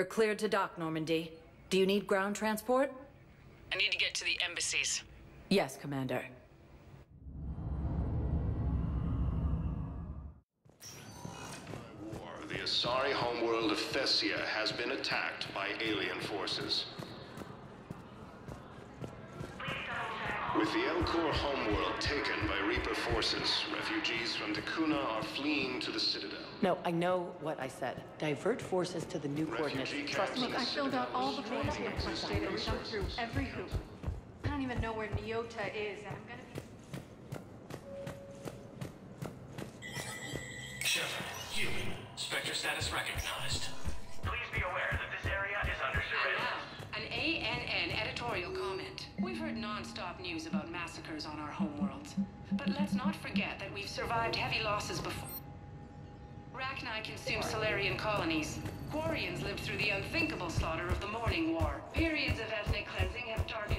You're cleared to dock, Normandy. Do you need ground transport? I need to get to the embassies. Yes, Commander. War, the Asari homeworld of Thessia has been attacked by alien forces. With the Elcor homeworld taken by Reaper forces, refugees from Dekuuna are fleeing to the Citadel. No, I know what I said. Divert forces to the new coordinates. Refugee Trust me. Look, I filled out all the forms Citadel and use I've state jumped through every hoop. I don't even know where Nyota is, and I'm gonna be. Shepard, human. Spectre status recognized. Non-stop news about massacres on our homeworlds. But let's not forget that we've survived heavy losses before. Rachni consumed Salarian colonies. Quarians lived through the unthinkable slaughter of the Morning War. Periods of ethnic cleansing have darkened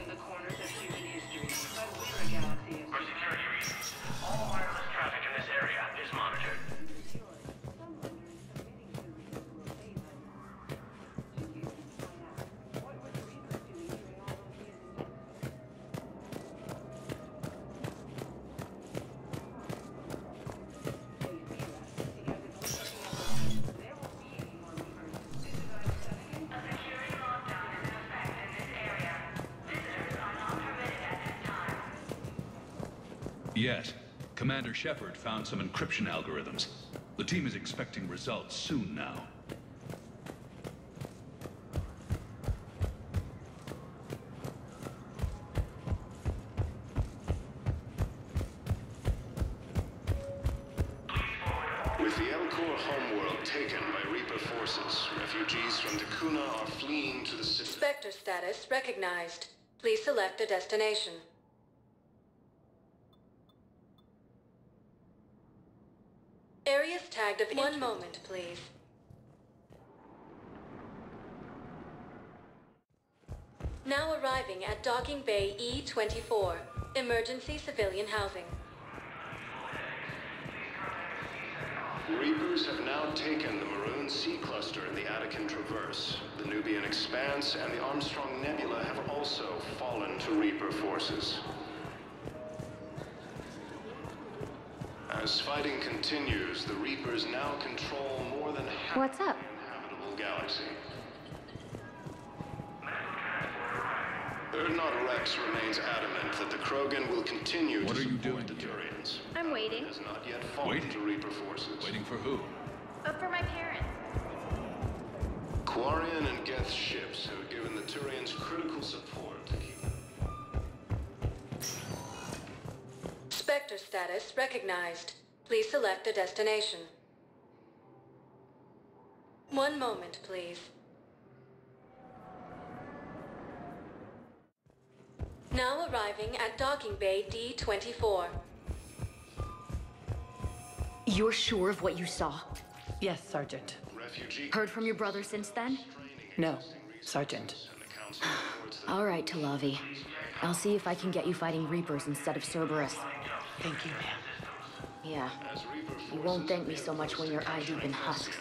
Yes. Commander Shepard found some encryption algorithms. The team is expecting results soon now. With the Elcor homeworld taken by Reaper forces, refugees from Dekuuna are fleeing to the Citadel. Spectre status recognized. Please select a destination. Tagged of one moment, please. Now arriving at Docking Bay E-24, emergency civilian housing. Reapers have now taken the Maroon Sea Cluster in the Attican Traverse. The Nubian Expanse and the Armstrong Nebula have also fallen to Reaper forces. As fighting continues, the Reapers now control more than half What's up? the inhabitable galaxy. Urdnot Wrex remains adamant that the Krogan will continue What to are you support doing the? Turians. I'm waiting. Has not yet fallen Waiting? to Reaper forces. Waiting for who? Uh, for my parents. Quarian and Geth ships have given the Turians critical support Spectre status recognized. Please select a destination. One moment, please. Now arriving at Docking Bay D-24. You're sure of what you saw? Yes, Sergeant. refugee Heard from your brother since then? No, Sergeant. and the Council All right, Talavi. I'll see if I can get you fighting Reapers instead of Cerberus. Thank you, ma'am. Yeah. You won't thank me so much when you're eye deep husks.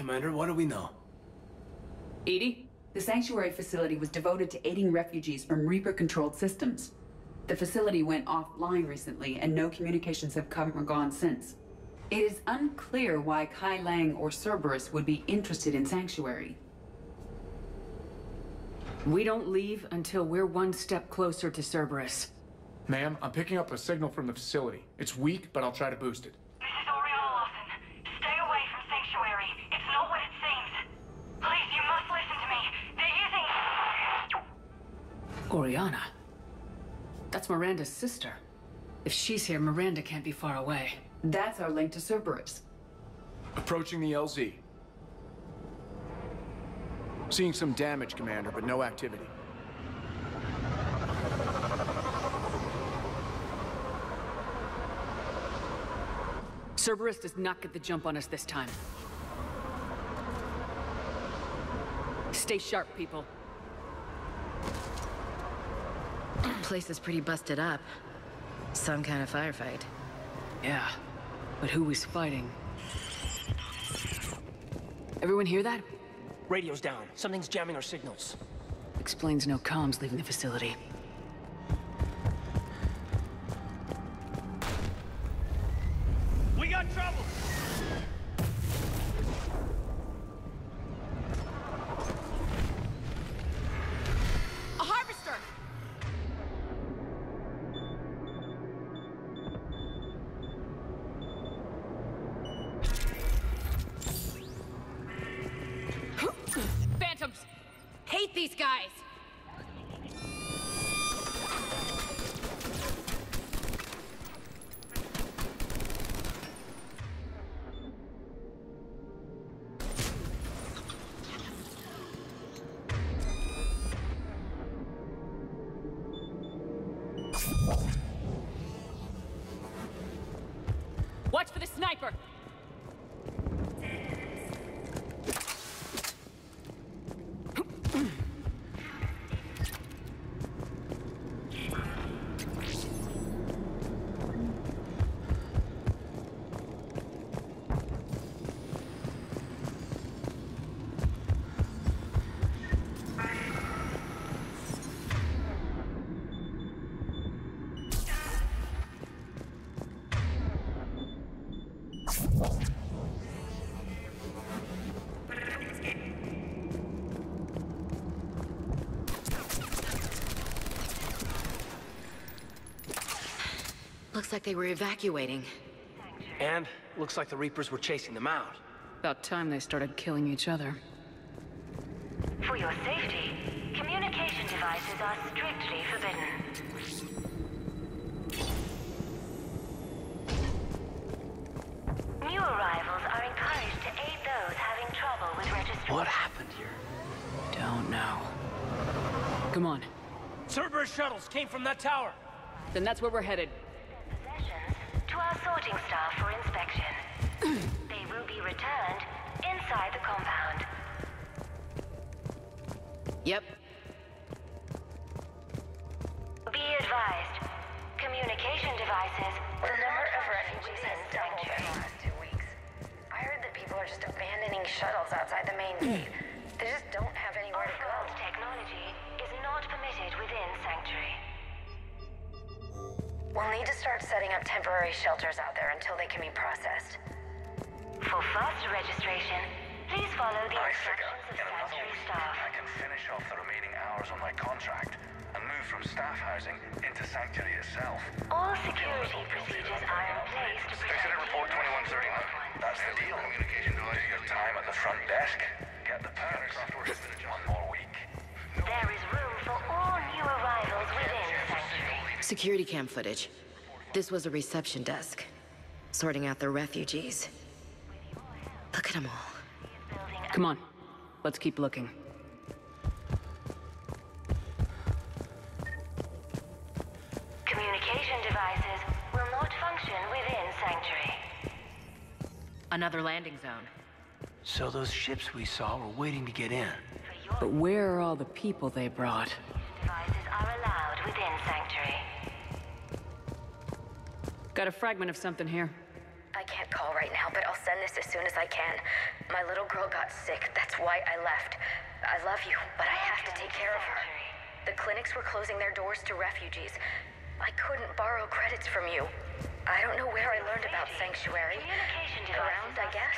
Commander, what do we know? EDI, the Sanctuary facility was devoted to aiding refugees from Reaper-controlled systems. The facility went offline recently, and no communications have come or gone since. It is unclear why Kai Lang or Cerberus would be interested in Sanctuary. We don't leave until we're one step closer to Cerberus. Ma'am, I'm picking up a signal from the facility. It's weak, but I'll try to boost it. They're. Oriana? That's Miranda's sister. If she's here, Miranda can't be far away. That's our link to Cerberus. Approaching the LZ. Seeing some damage, Commander, but no activity. Cerberus does not get the jump on us this time. Stay sharp, people. Place is pretty busted up. Some kind of firefight. Yeah, but who was fighting? Everyone hear that? Radio's down. Something's jamming our signals. Explains no comms leaving the facility. These guys! Looks like they were evacuating. And looks like the Reapers were chasing them out. About time they started killing each other. For your safety, communication devices are strictly forbidden. New arrivals are encouraged to aid those having trouble with registration. What happened here? Don't know. Come on. Cerberus shuttles came from that tower. Then that's where we're headed. Possessions to our sorting staff for inspection. they will be returned inside the compound. Yep. Be advised, communication devices. The number of refugees in Sanctuary. two weeks. I heard that people are just abandoning shuttles outside the main gate. They just don't have We'll need to start setting up temporary shelters out there until they can be processed. For faster registration, please follow the I instructions of in Sanctuary staff. I can finish off the remaining hours on my contract and move from staff housing into Sanctuary itself. All security procedures are in place to protect Incident report 2139. That's the deal. Communication device. Do your time at the front desk. Get the perks. One more Security cam footage. This was a reception desk. Sorting out the refugees. Look at them all. Come on. Let's keep looking. Communication devices will not function within Sanctuary. Another landing zone. So those ships we saw were waiting to get in. But where are all the people they brought? Got a fragment of something here. I can't call right now, but I'll send this as soon as I can. My little girl got sick. That's why I left. I love you, but I have to take care of her. The clinics were closing their doors to refugees. I couldn't borrow credits from you. I don't know where I learned about Sanctuary. Around, I guess.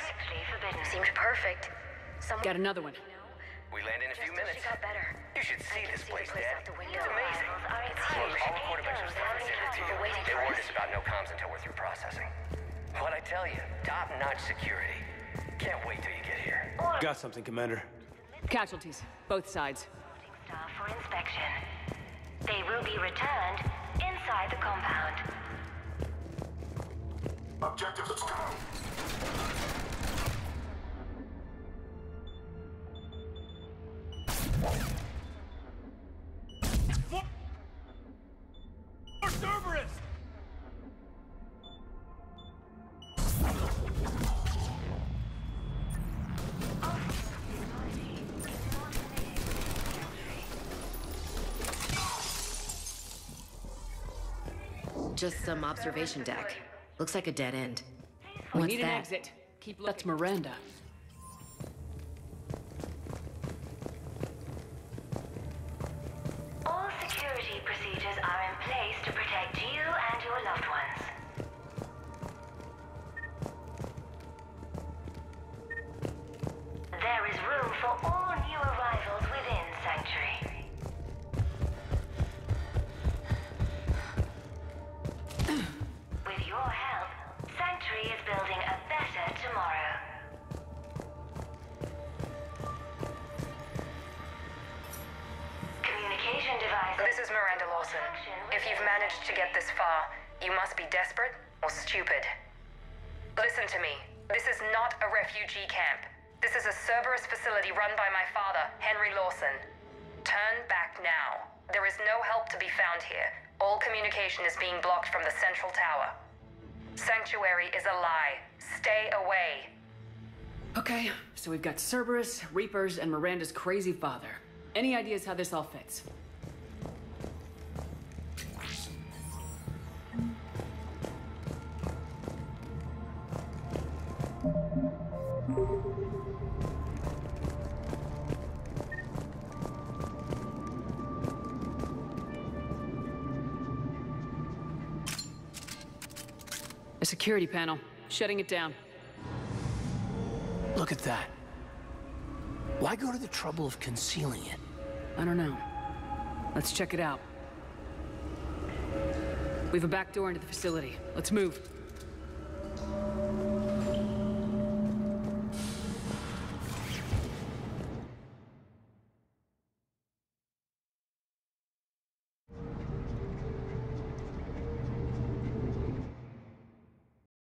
Seemed perfect. Someone Got another one. We land in a few minutes. she got better. You should see this place, Dad. out the window. It's amazing. It's Look, huge. I'll record a bunch tell you, top-notch security. Can't wait till you get here. Got something, Commander. Casualties, both sides. Staff for inspection. They will be returned inside the compound. Objectives down. Just some observation deck. Looks like a dead end. We What's need that? an exit. Keep looking. That's Miranda. All security procedures are in place to protect you If you've managed to get this far, you must be desperate or stupid. Listen to me. This is not a refugee camp. This is a Cerberus facility run by my father, Henry Lawson. Turn back now. There is no help to be found here. All communication is being blocked from the central tower. Sanctuary is a lie. Stay away. Okay, so we've got Cerberus, Reapers, and Miranda's crazy father. Any ideas how this all fits? Security panel. Shutting it down. Look at that. Why go to the trouble of concealing it? I don't know. Let's check it out. We have a back door into the facility. Let's move.